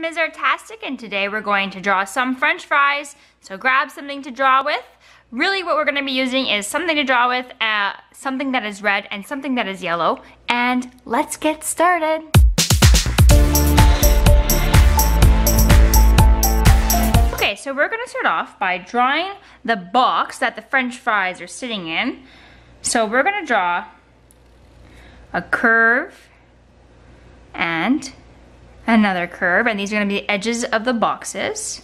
Ms. Artastic and today we're going to draw some french fries. So grab something to draw with. Really what we're gonna be using is something to draw with, uh, something that is red and something that is yellow. And let's get started. Okay, so we're gonna start off by drawing the box that the french fries are sitting in. So we're gonna draw a curve and another curve, and these are gonna be the edges of the boxes.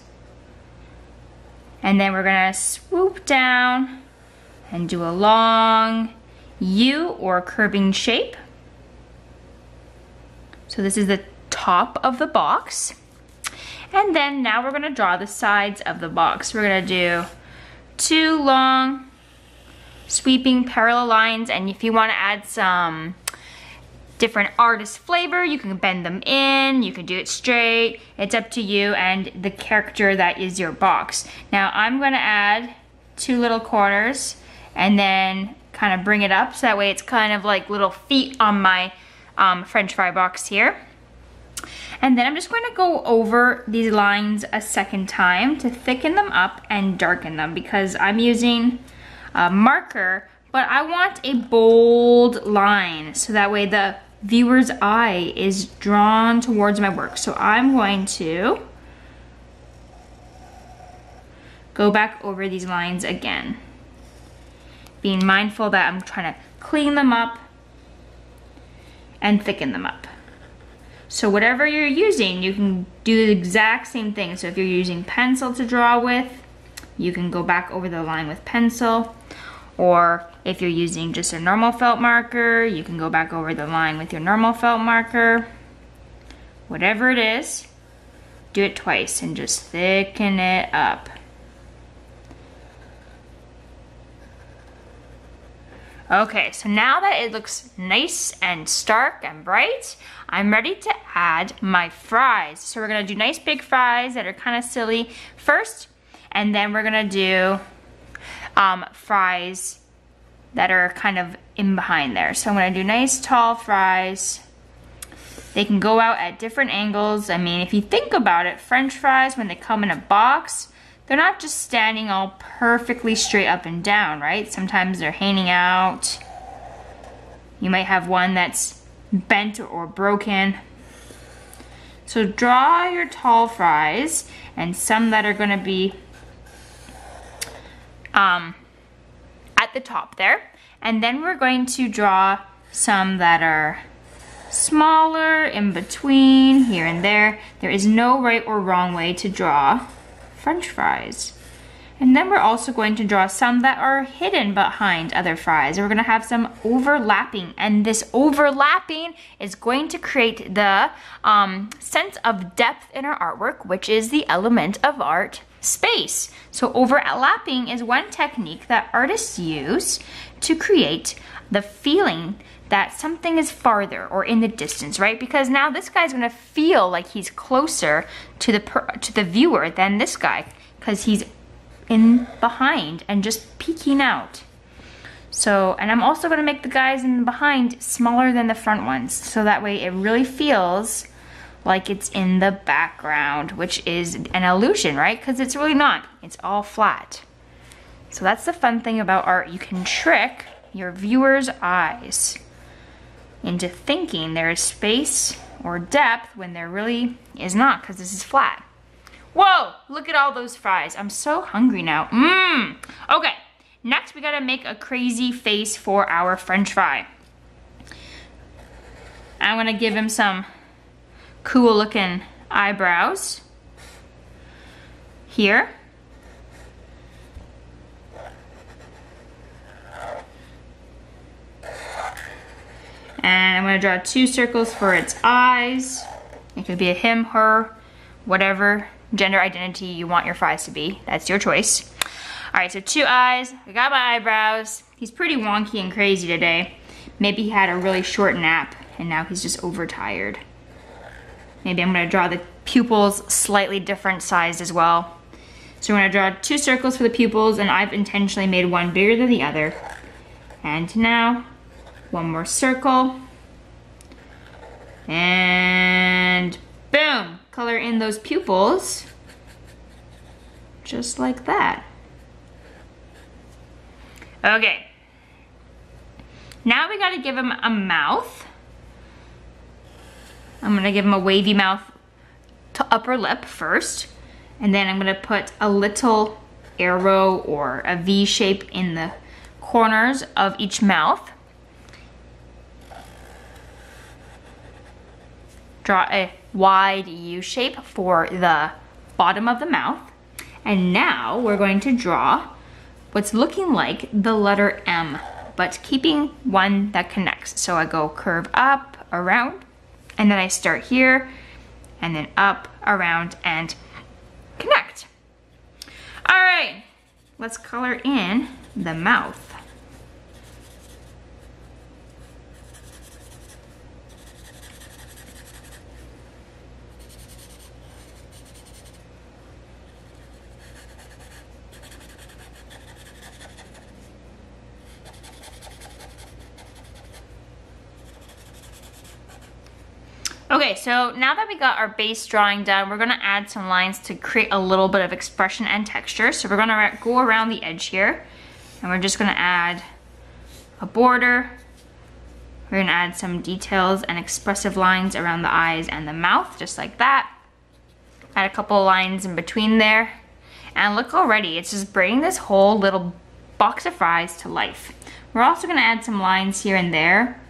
And then we're gonna swoop down and do a long U or curving shape. So this is the top of the box. And then now we're gonna draw the sides of the box. We're gonna do two long sweeping parallel lines and if you wanna add some different artist flavor. You can bend them in, you can do it straight. It's up to you and the character that is your box. Now I'm gonna add two little corners and then kind of bring it up so that way it's kind of like little feet on my um, french fry box here. And then I'm just going to go over these lines a second time to thicken them up and darken them because I'm using a marker, but I want a bold line so that way the viewer's eye is drawn towards my work. So I'm going to go back over these lines again. Being mindful that I'm trying to clean them up and thicken them up. So whatever you're using, you can do the exact same thing. So if you're using pencil to draw with, you can go back over the line with pencil. Or if you're using just a normal felt marker, you can go back over the line with your normal felt marker. Whatever it is, do it twice and just thicken it up. Okay, so now that it looks nice and stark and bright, I'm ready to add my fries. So we're gonna do nice big fries that are kind of silly first, and then we're gonna do um, fries that are kind of in behind there. So I'm gonna do nice tall fries. They can go out at different angles. I mean, if you think about it, french fries, when they come in a box, they're not just standing all perfectly straight up and down, right? Sometimes they're hanging out. You might have one that's bent or broken. So draw your tall fries and some that are gonna be um, the top there. And then we're going to draw some that are smaller in between here and there. There is no right or wrong way to draw french fries. And then we're also going to draw some that are hidden behind other fries. We're gonna have some overlapping and this overlapping is going to create the um, sense of depth in our artwork, which is the element of art space. So overlapping is one technique that artists use to create the feeling that something is farther or in the distance, right? Because now this guy's gonna feel like he's closer to the to the viewer than this guy because he's in behind and just peeking out. So, and I'm also gonna make the guys in behind smaller than the front ones. So that way it really feels like it's in the background, which is an illusion, right? Because it's really not, it's all flat. So that's the fun thing about art. You can trick your viewer's eyes into thinking there is space or depth when there really is not because this is flat. Whoa, look at all those fries. I'm so hungry now. Mmm. Okay, next we gotta make a crazy face for our french fry. I'm gonna give him some cool looking eyebrows here. And I'm gonna draw two circles for its eyes. It could be a him, her, whatever gender identity you want your fries to be. That's your choice. All right, so two eyes. I got my eyebrows. He's pretty wonky and crazy today. Maybe he had a really short nap and now he's just overtired. Maybe I'm gonna draw the pupils slightly different sized as well. So we're gonna draw two circles for the pupils and I've intentionally made one bigger than the other. And now, one more circle. And Boom, color in those pupils, just like that. Okay, now we gotta give him a mouth. I'm gonna give him a wavy mouth to upper lip first. And then I'm gonna put a little arrow or a V shape in the corners of each mouth. Draw a wide U shape for the bottom of the mouth. And now we're going to draw what's looking like the letter M, but keeping one that connects. So I go curve up, around, and then I start here, and then up, around, and connect. All right, let's color in the mouth. Okay, so now that we got our base drawing done, we're gonna add some lines to create a little bit of expression and texture. So we're gonna go around the edge here, and we're just gonna add a border. We're gonna add some details and expressive lines around the eyes and the mouth, just like that. Add a couple of lines in between there. And look already, it's just bringing this whole little box of fries to life. We're also gonna add some lines here and there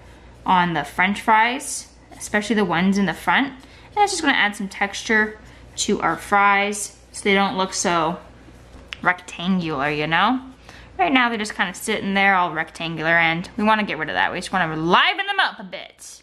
on the french fries especially the ones in the front. And it's just gonna add some texture to our fries so they don't look so rectangular, you know? Right now they're just kind of sitting there all rectangular and we wanna get rid of that. We just wanna liven them up a bit.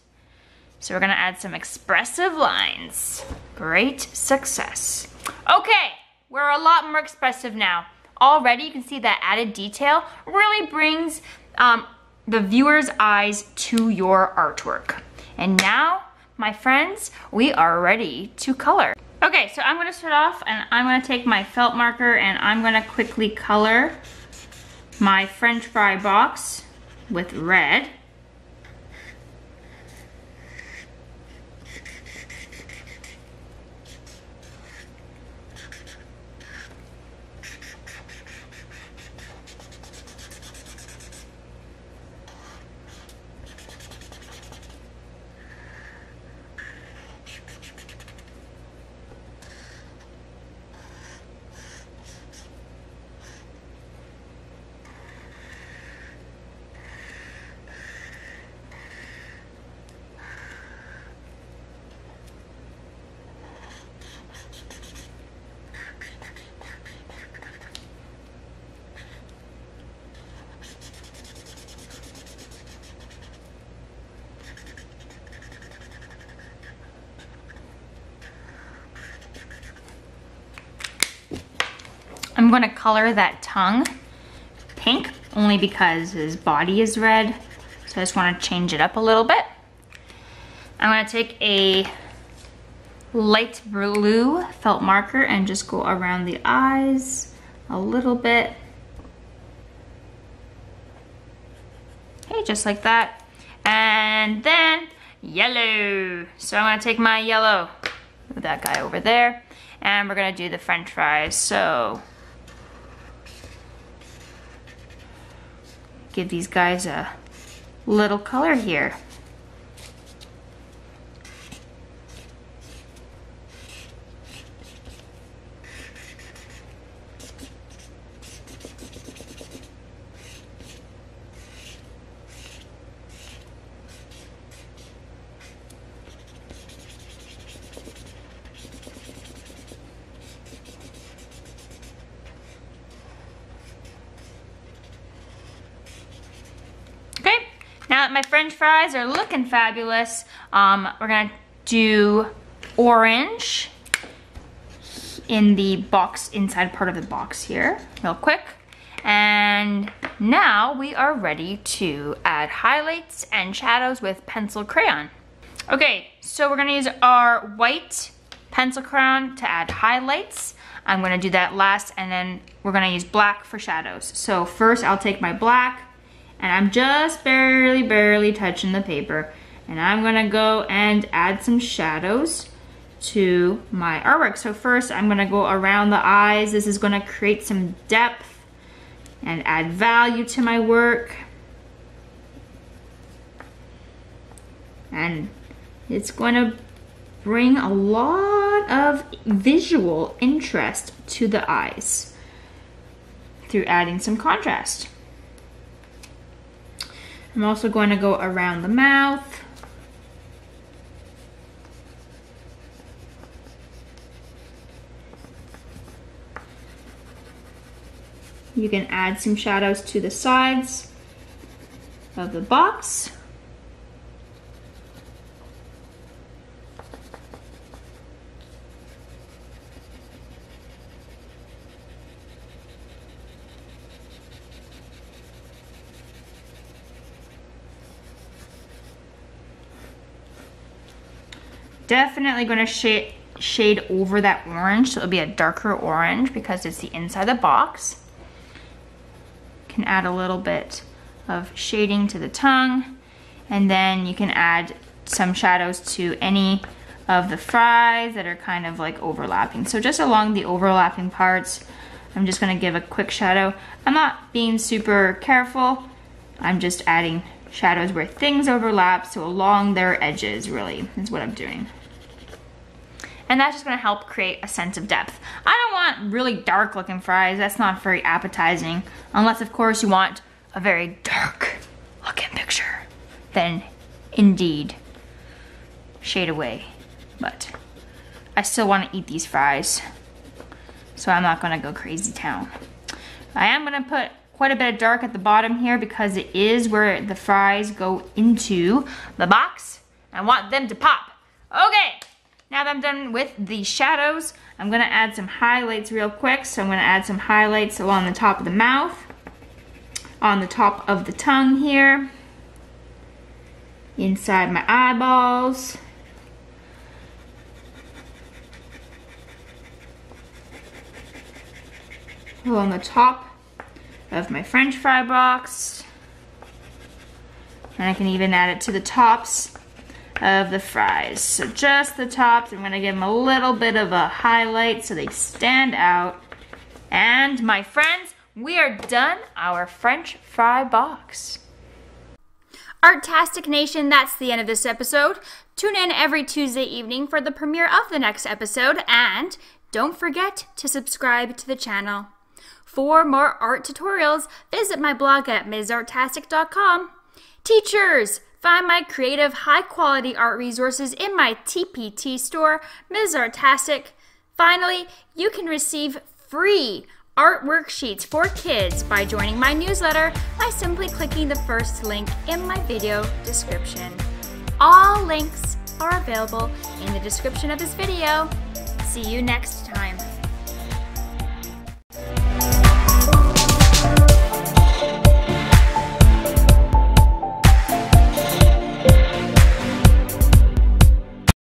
So we're gonna add some expressive lines. Great success. Okay, we're a lot more expressive now. Already you can see that added detail really brings um, the viewer's eyes to your artwork. And now, my friends, we are ready to color. Okay, so I'm gonna start off and I'm gonna take my felt marker and I'm gonna quickly color my french fry box with red. Gonna color that tongue pink only because his body is red. So I just wanna change it up a little bit. I'm gonna take a light blue felt marker and just go around the eyes a little bit. Hey, just like that. And then yellow. So I'm gonna take my yellow, that guy over there, and we're gonna do the french fries. So give these guys a little color here. Now that my french fries are looking fabulous, um, we're gonna do orange in the box, inside part of the box here, real quick. And now we are ready to add highlights and shadows with pencil crayon. Okay, so we're gonna use our white pencil crayon to add highlights. I'm gonna do that last and then we're gonna use black for shadows. So first I'll take my black, and I'm just barely, barely touching the paper. And I'm gonna go and add some shadows to my artwork. So first I'm gonna go around the eyes. This is gonna create some depth and add value to my work. And it's to bring a lot of visual interest to the eyes through adding some contrast. I'm also going to go around the mouth. You can add some shadows to the sides of the box. Definitely going to shade shade over that orange so it'll be a darker orange because it's the inside of the box can add a little bit of shading to the tongue and then you can add some shadows to any of the fries that are kind of like overlapping. So just along the overlapping parts, I'm just gonna give a quick shadow. I'm not being super careful. I'm just adding shadows where things overlap, so along their edges really is what I'm doing. And that's just gonna help create a sense of depth. I don't want really dark looking fries, that's not very appetizing. Unless of course you want a very dark looking picture. Then indeed, shade away. But I still wanna eat these fries. So I'm not gonna go crazy town. I am gonna put quite a bit of dark at the bottom here because it is where the fries go into the box. I want them to pop. Okay, now that I'm done with the shadows, I'm gonna add some highlights real quick. So I'm gonna add some highlights along the top of the mouth, on the top of the tongue here, inside my eyeballs, along the top of my french fry box. And I can even add it to the tops of the fries. So just the tops, I'm gonna give them a little bit of a highlight so they stand out. And my friends, we are done our French fry box. Artastic Nation, that's the end of this episode. Tune in every Tuesday evening for the premiere of the next episode, and don't forget to subscribe to the channel. For more art tutorials, visit my blog at msartastic.com. Teachers, Find my creative, high quality art resources in my TPT store, Ms. Artastic. Finally, you can receive free art worksheets for kids by joining my newsletter by simply clicking the first link in my video description. All links are available in the description of this video. See you next time.